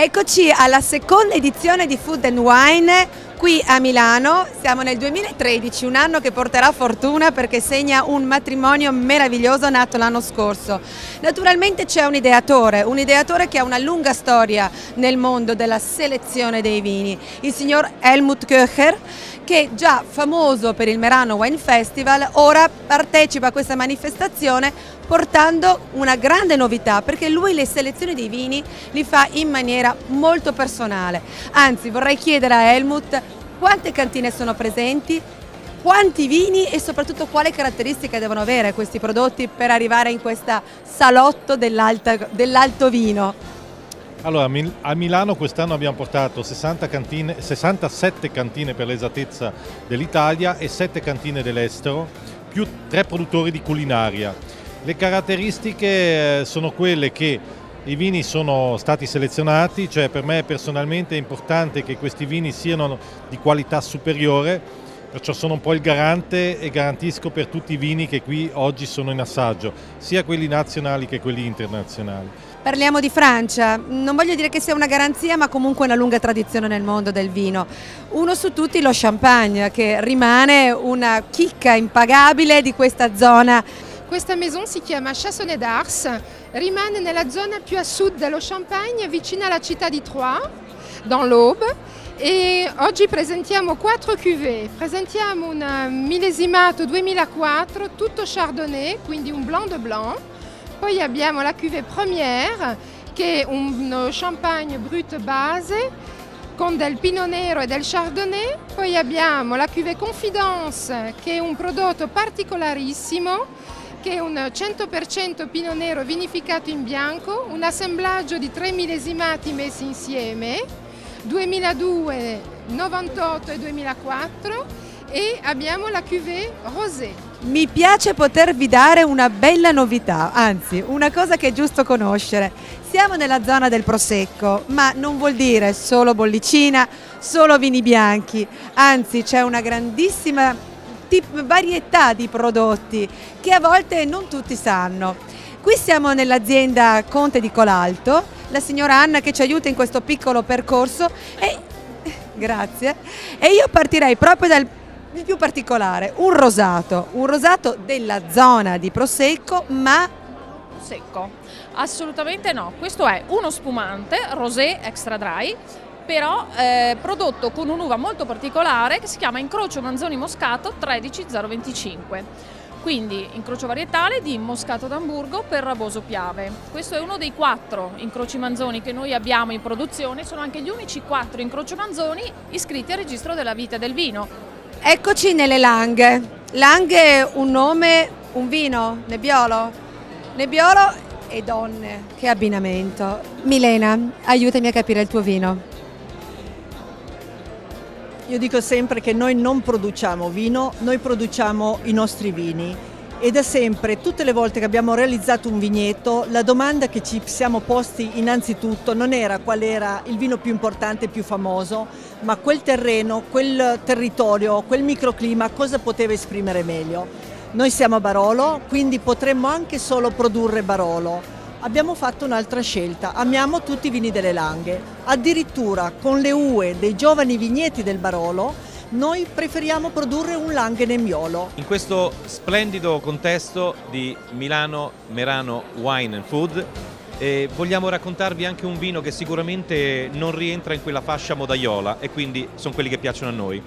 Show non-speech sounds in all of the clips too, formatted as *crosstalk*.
Eccoci alla seconda edizione di Food and Wine qui a Milano, siamo nel 2013, un anno che porterà fortuna perché segna un matrimonio meraviglioso nato l'anno scorso. Naturalmente c'è un ideatore, un ideatore che ha una lunga storia nel mondo della selezione dei vini, il signor Helmut Köcher che già famoso per il Merano Wine Festival ora partecipa a questa manifestazione portando una grande novità perché lui le selezioni dei vini li fa in maniera molto personale. Anzi vorrei chiedere a Helmut quante cantine sono presenti, quanti vini e soprattutto quali caratteristiche devono avere questi prodotti per arrivare in questa salotto dell'alto vino. Allora, a Milano quest'anno abbiamo portato cantine, 67 cantine per l'esattezza dell'Italia e 7 cantine dell'estero, più 3 produttori di culinaria. Le caratteristiche eh, sono quelle che i vini sono stati selezionati, cioè per me personalmente è importante che questi vini siano di qualità superiore, perciò sono un po' il garante e garantisco per tutti i vini che qui oggi sono in assaggio, sia quelli nazionali che quelli internazionali. Parliamo di Francia, non voglio dire che sia una garanzia ma comunque una lunga tradizione nel mondo del vino. Uno su tutti lo champagne che rimane una chicca impagabile di questa zona. Questa maison si chiama Chassonnet d'Ars, rimane nella zona più a sud dello Champagne, vicina alla città di Troyes, dans l'Aube. E oggi presentiamo quattro cuvée. Presentiamo un millesimato 2004, tutto chardonnay, quindi un blanc de blanc Poi abbiamo la cuvée première che è un champagne brut base con del Pinot Nero e del Chardonnay. Poi abbiamo la cuvée Confidence che è un prodotto particolarissimo che è un 100% Pinot Nero vinificato in bianco, un assemblaggio di tre millesimati messi insieme, 2002, 98 e 2004 e abbiamo la cuvée rosé. Mi piace potervi dare una bella novità, anzi una cosa che è giusto conoscere. Siamo nella zona del prosecco, ma non vuol dire solo bollicina, solo vini bianchi, anzi c'è una grandissima varietà di prodotti che a volte non tutti sanno. Qui siamo nell'azienda Conte di Colalto, la signora Anna che ci aiuta in questo piccolo percorso e *laughs* grazie. E io partirei proprio dal di più particolare, un rosato, un rosato della zona di Prosecco ma secco. Assolutamente no, questo è uno spumante rosé extra dry però eh, prodotto con un'uva molto particolare che si chiama Incrocio Manzoni Moscato 13025 quindi incrocio varietale di Moscato d'Amburgo per Raboso Piave. Questo è uno dei quattro incroci manzoni che noi abbiamo in produzione, sono anche gli unici quattro incroci manzoni iscritti al registro della vita del vino. Eccoci nelle Langhe. Langhe è un nome, un vino, Nebbiolo. Nebbiolo e donne, che abbinamento. Milena, aiutami a capire il tuo vino. Io dico sempre che noi non produciamo vino, noi produciamo i nostri vini e da sempre, tutte le volte che abbiamo realizzato un vigneto, la domanda che ci siamo posti innanzitutto non era qual era il vino più importante e più famoso, ma quel terreno, quel territorio, quel microclima cosa poteva esprimere meglio. Noi siamo a Barolo, quindi potremmo anche solo produrre Barolo. Abbiamo fatto un'altra scelta, amiamo tutti i vini delle Langhe, addirittura con le UE dei giovani vigneti del Barolo noi preferiamo produrre un Langhe Nemiolo. In questo splendido contesto di Milano Merano Wine and Food eh, vogliamo raccontarvi anche un vino che sicuramente non rientra in quella fascia modaiola e quindi sono quelli che piacciono a noi.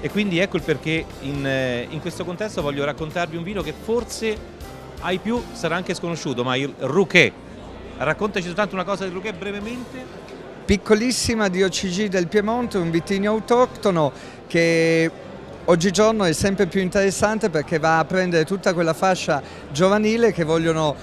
E quindi ecco il perché in, eh, in questo contesto voglio raccontarvi un vino che forse ai più sarà anche sconosciuto, ma il Rouquet. Raccontaci soltanto una cosa del Rouquet brevemente piccolissima di OCG del Piemonte, un vitigno autoctono che oggigiorno è sempre più interessante perché va a prendere tutta quella fascia giovanile che vogliono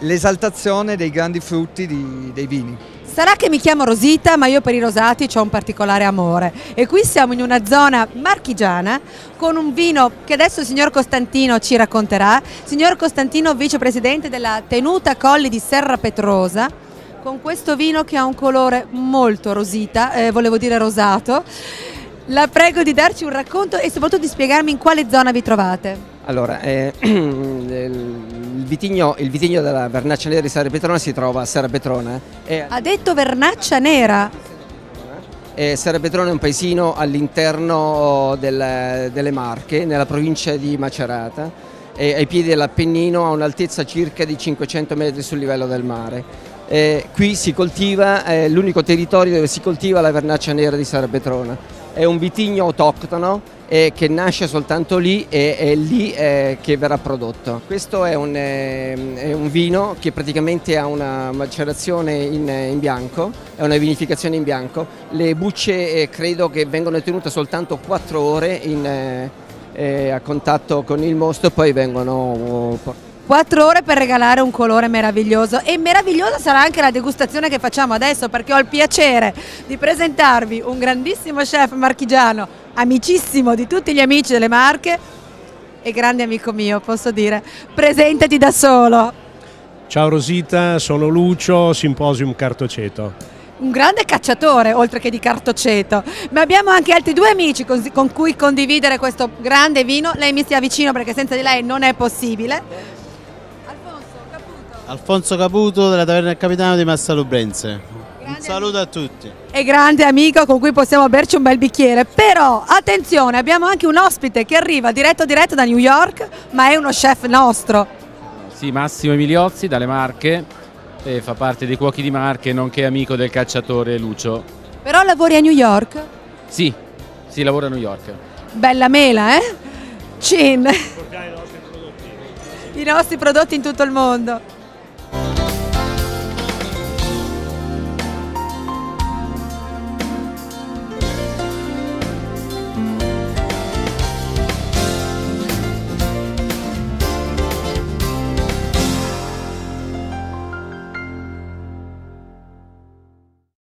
l'esaltazione dei grandi frutti di, dei vini. Sarà che mi chiamo Rosita, ma io per i rosati ho un particolare amore. E qui siamo in una zona marchigiana con un vino che adesso il signor Costantino ci racconterà. Signor Costantino, vicepresidente della tenuta Colli di Serra Petrosa, con questo vino che ha un colore molto rosita, eh, volevo dire rosato. La prego di darci un racconto e soprattutto di spiegarmi in quale zona vi trovate. Allora, eh, *clears throat* il vitigno, il vitigno della Vernaccia Nera di Serra Petrona si trova a Serra Petrona. E, Ha detto Vernaccia Nera. e Serra Petrona è un paesino all'interno del- delle Marche, nella provincia di Macerata, e ai piedi dell'Appennino a un'altezza circa di 500 metri sul livello del mare. Eh, qui si coltiva, è l'unico territorio dove si coltiva la Vernaccia Nera di Serra Petrona. È un vitigno autoctono eh, che nasce soltanto lì e è lì eh, che verrà prodotto. Questo è un, eh, è un vino che praticamente ha una macerazione in, in bianco, è una vinificazione in bianco. Le bucce eh, credo che vengano tenute soltanto 4 ore in, eh, eh, a contatto con il mosto e poi vengono portate. Quattro ore per regalare un colore meraviglioso e meravigliosa sarà anche la degustazione che facciamo adesso perché ho il piacere di presentarvi un grandissimo chef marchigiano, amicissimo di tutti gli amici delle Marche e grande amico mio, posso dire. Presentati da solo. Ciao Rosita, sono Lucio, Simposium Cartoceto. Un grande cacciatore, oltre che di cartoceto, ma abbiamo anche altri due amici con, cui condividere questo grande vino. Lei mi stia vicino perché senza di lei non è possibile. Alfonso Caputo della Taverna del Capitano di Massa Lubrense. Un saluto a tutti. e grande amico con cui possiamo berci un bel bicchiere. Però attenzione, abbiamo anche un ospite che arriva diretto diretto da New York, ma è uno chef nostro. Sì, Massimo Emiliozzi dalle Marche, e fa parte dei cuochi di Marche, nonché amico del cacciatore Lucio. Però lavori a New York? Sì, si lavora a New York. Bella mela, eh? Cin. I nostri prodotti in tutto il mondo.